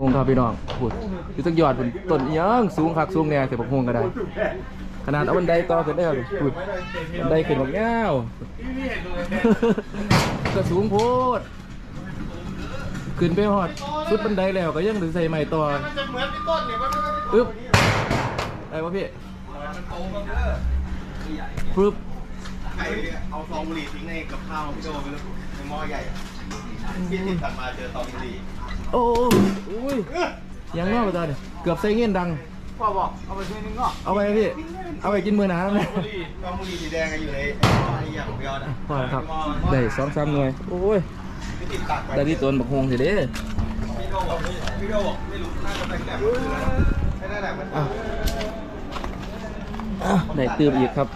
ฮงครับพี่น้องพูดอยู่ตั้งยอดเป็นต้นอิหยังสูงคักสูงแน่เสียบักฮงก็ได้ ขนาดเอาบันไดต่อขึ้นได้ครับพูดบันไดขึ้นบักยาว ก็สูงโพดขึ้นไปหอดสุดบันไดแล้วก็ยังถึงใส่ใหม่ต่อมันจะเหมือนพี่ต้นเนี่ยมันไม่ได้อึ๊บได้ปะพี่มันโตมาเด้อปึ๊บใครเอาซองบุหรี่ทิ้งในกับข้าวพี่โจไปเลยในหม้อใหญ่อะพี่ติดกลับมาเจอซองบุหรี่ โอ้อุ้ ยยังงอกตอนนี้เกือบใส่เงี้ยนดัง พ่อบอกเอาไปช่วยนึงเนาะเอาไปพี่ เอาไปกินมือหนาไหมบุหรี่ซองบุหรี่สีแดงอะอยู่ในไอ้อย่างของพี่ออสอะพอแล้วครับ ได้สองสามหน่วย โอ้ยพี่ติดตักไปได้ที่ต้นบักฮงสิเด้พี่โจบอกพี่โจบอกไม่รู้น่าจะเป็นแบบไม่ได้แหละมันอะอะได้ตืมอีกครับ